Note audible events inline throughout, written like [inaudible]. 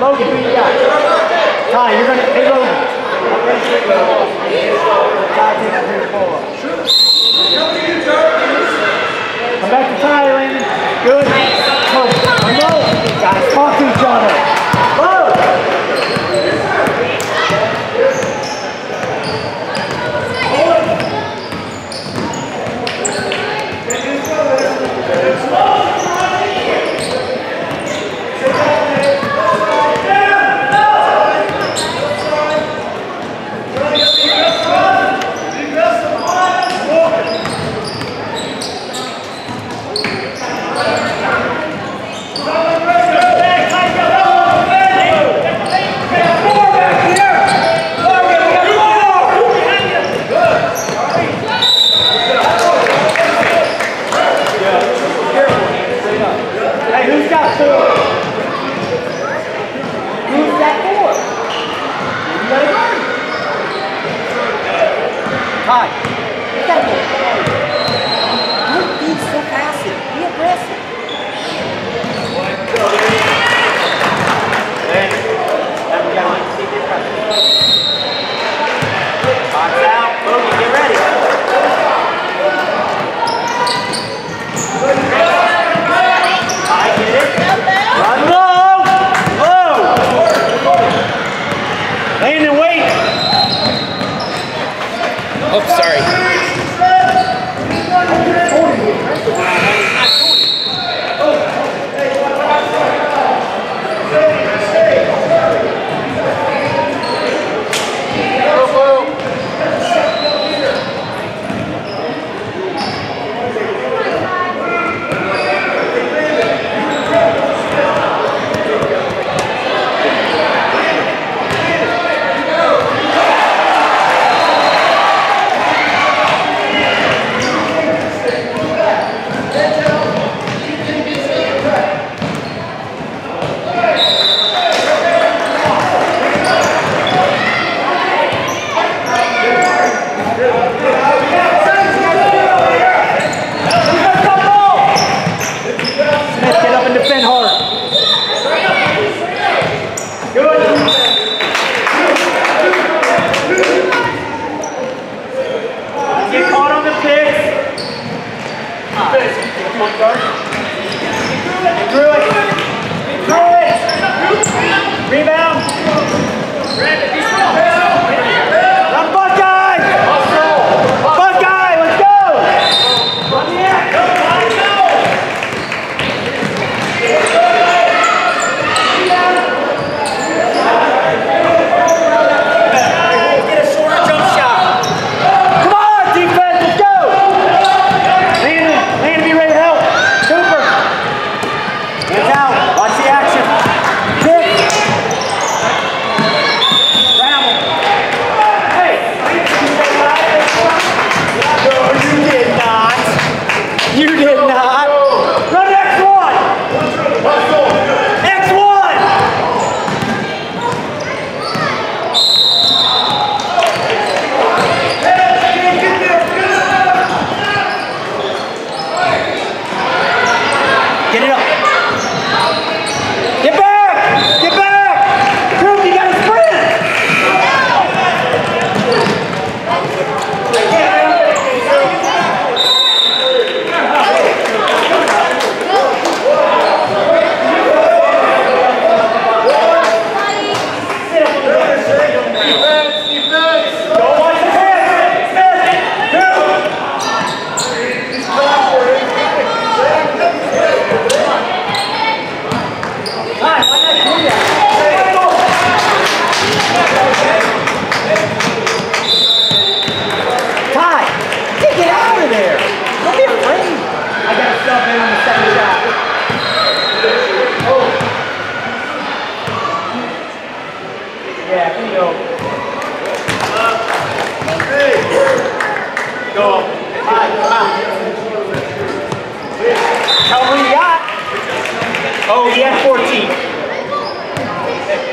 မုတ်ပြရ 停下车。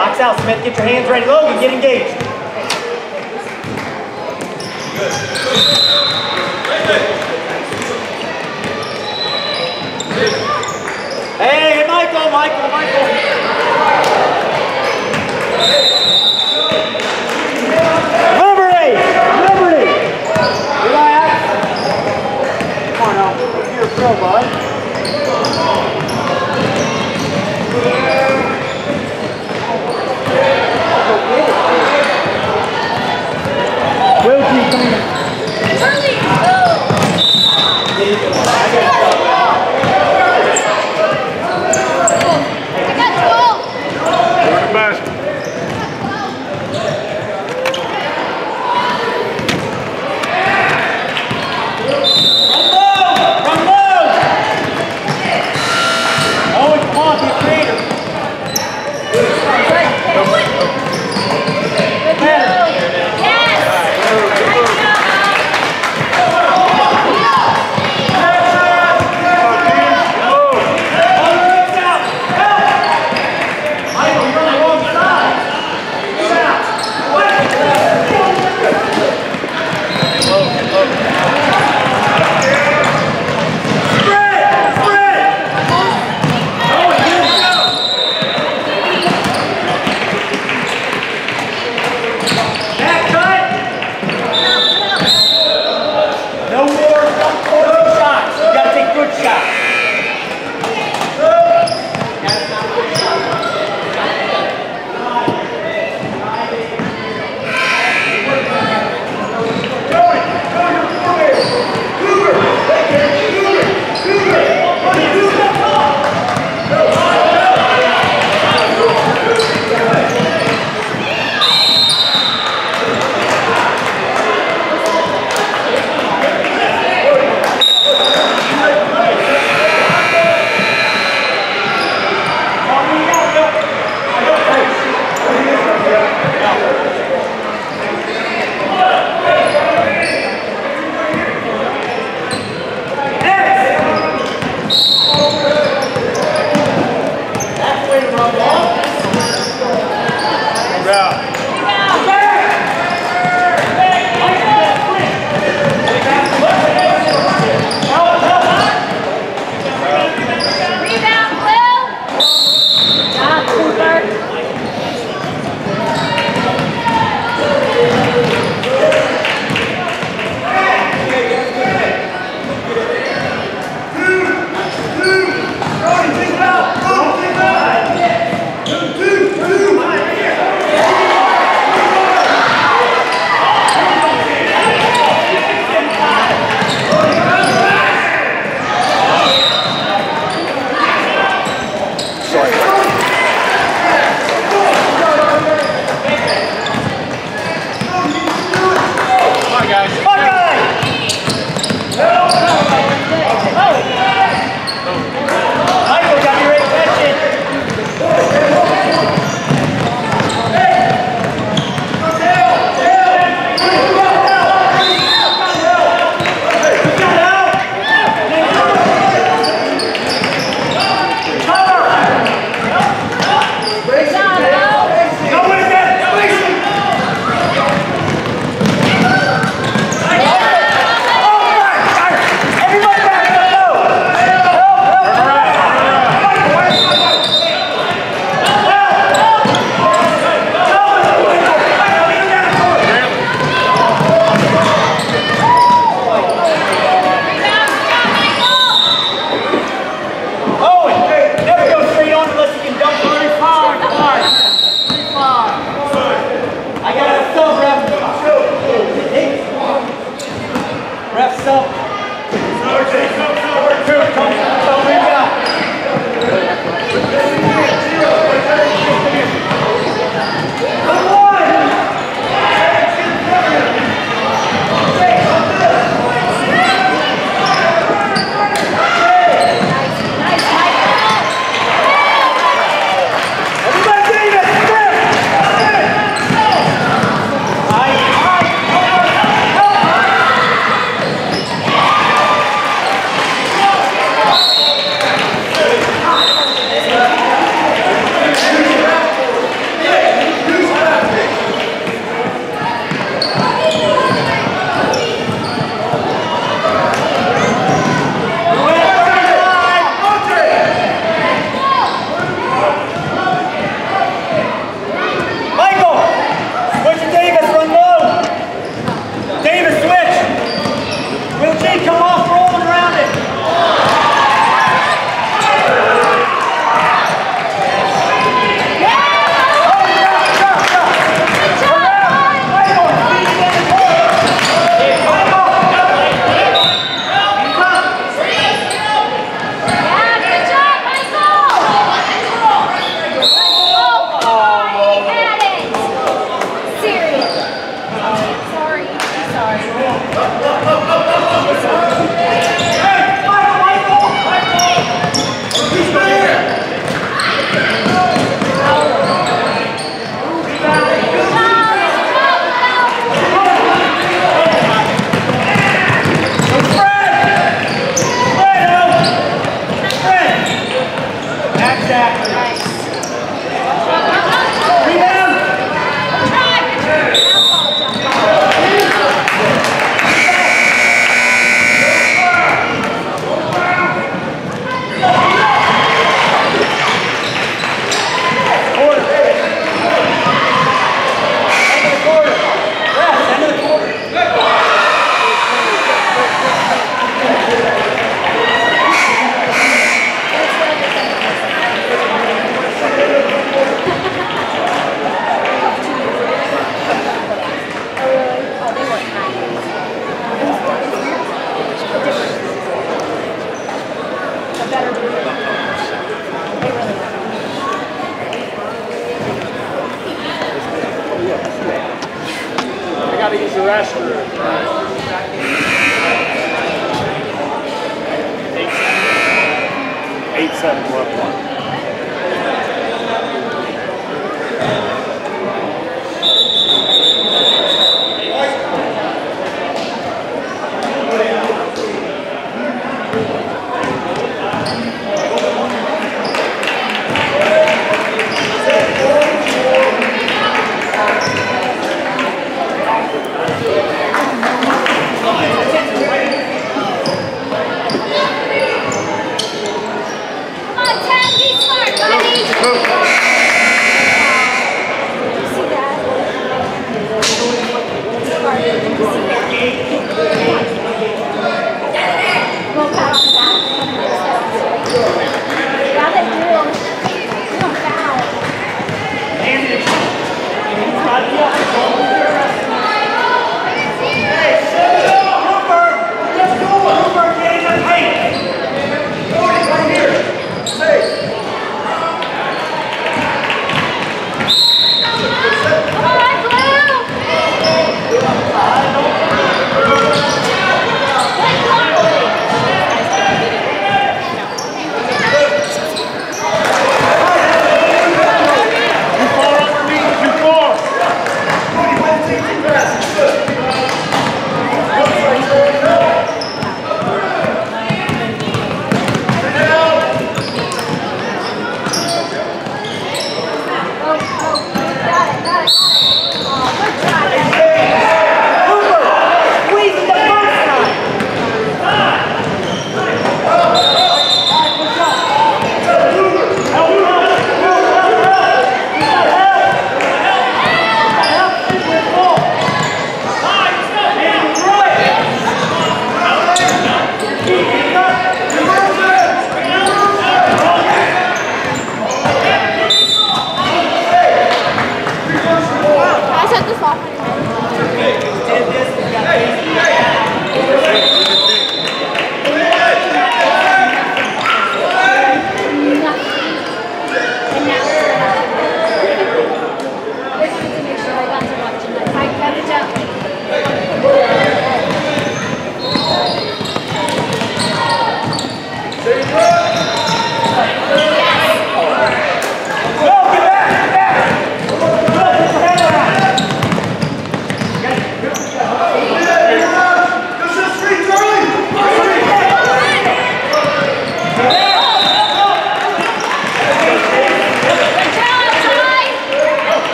Box out, Smith. Get your hands ready. Logan, get engaged. Hey, Michael, Michael, Michael. Liberty! Liberty! Come on, bud.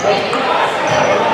Thank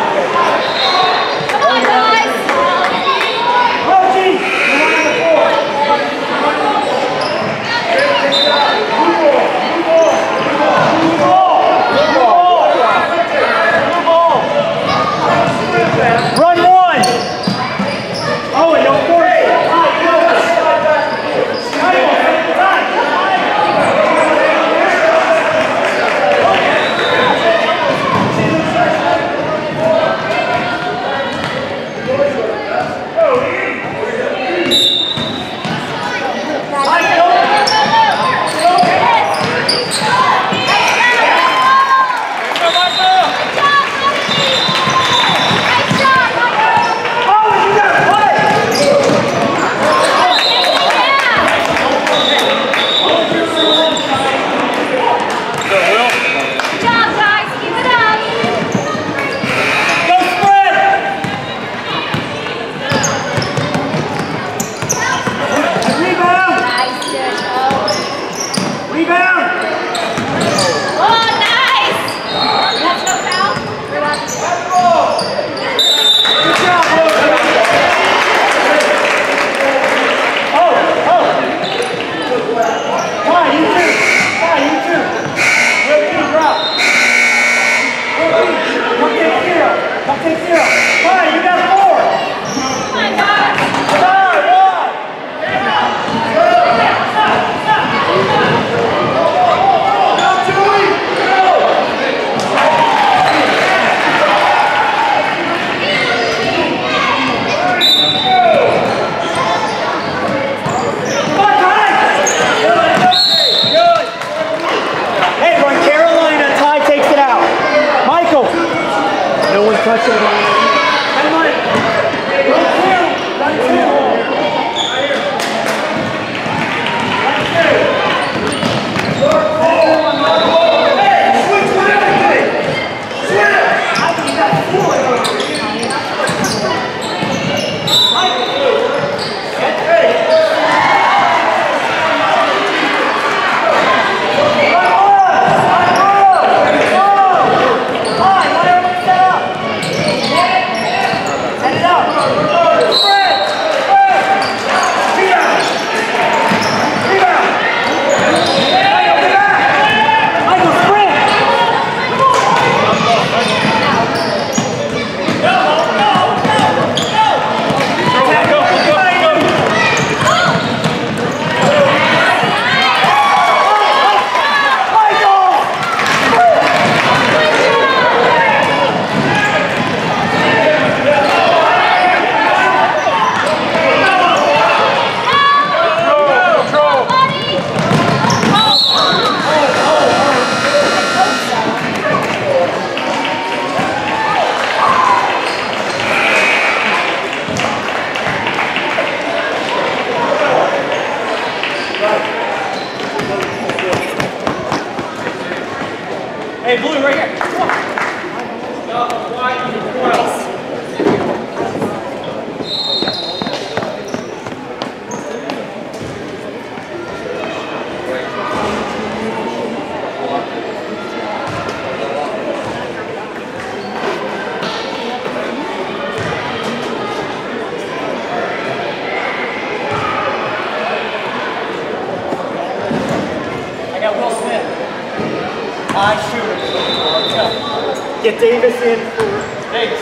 Get Davis in for Davis.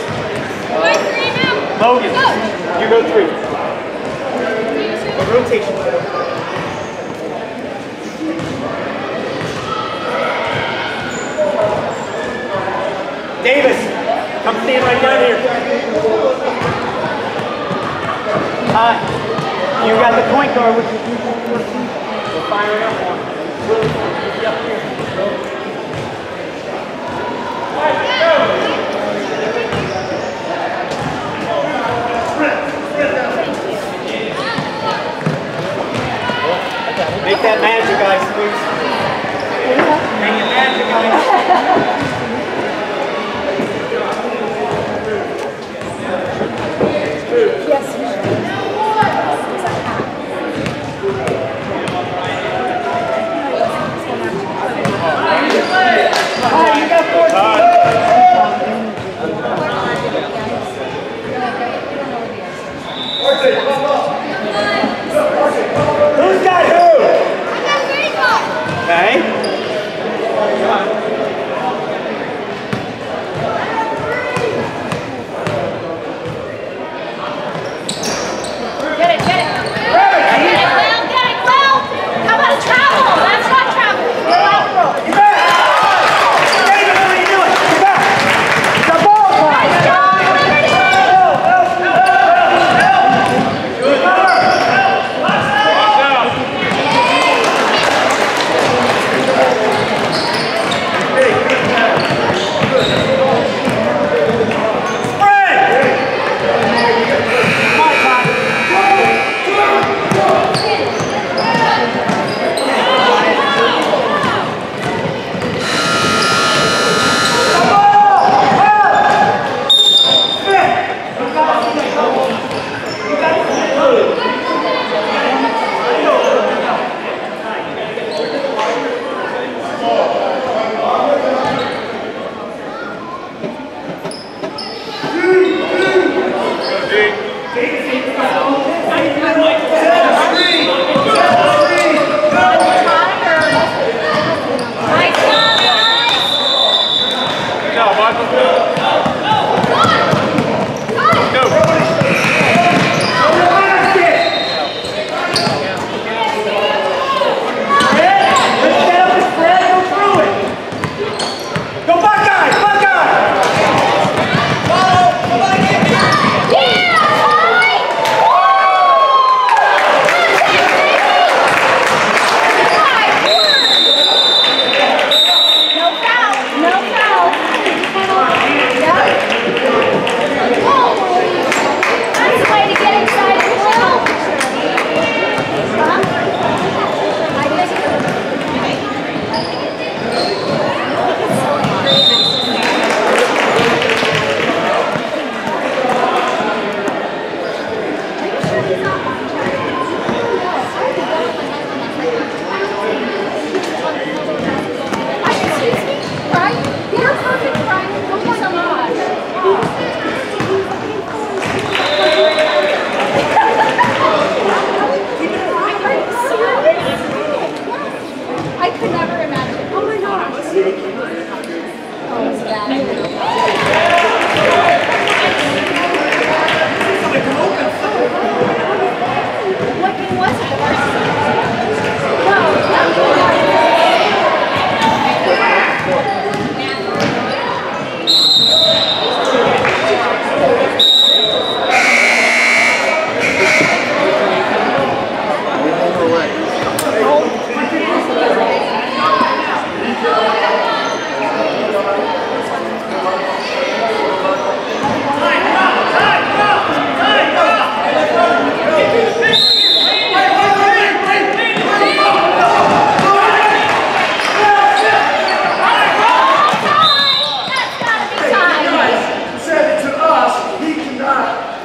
Uh, Logan, oh. you go three. A rotation. Davis, come stand right down here. Uh, you got the point guard, which is firing up on. That magic, guys, please. Make it magic, guys. [laughs]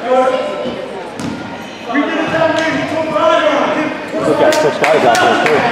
Look at six guys out there too.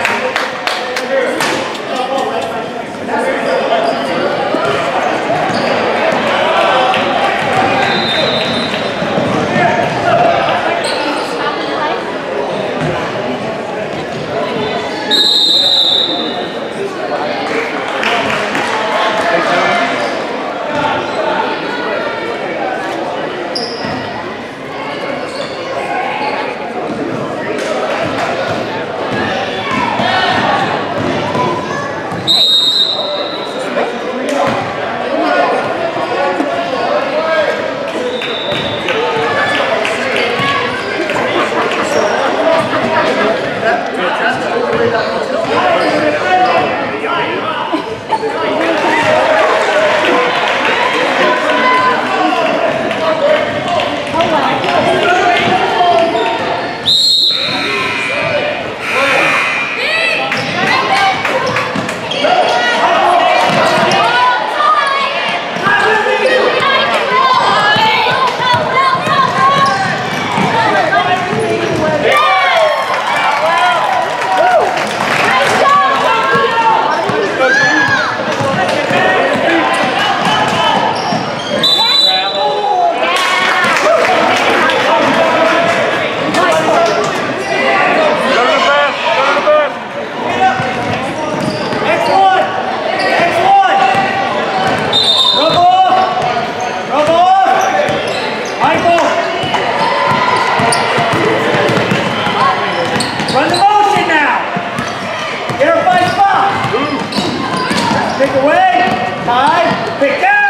away. High. Pick up.